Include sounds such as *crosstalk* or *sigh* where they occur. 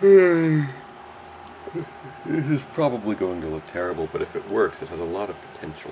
*sighs* This is probably going to look terrible, but if it works, it has a lot of potential.